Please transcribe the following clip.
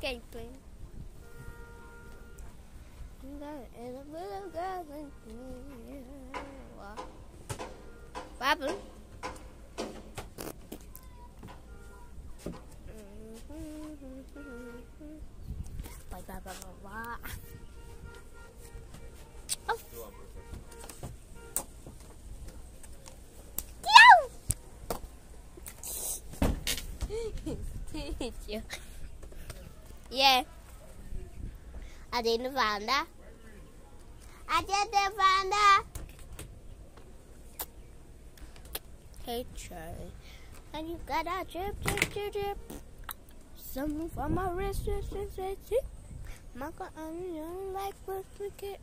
gameplay. What? Happened? Blah, blah, blah, yeah. I didn't find that. I didn't find that. Hey, Charlie. And you got a drip, drip, drip, drip. Something from my wrist, wrist, wrist, wrist. My God, I don't like, what we get.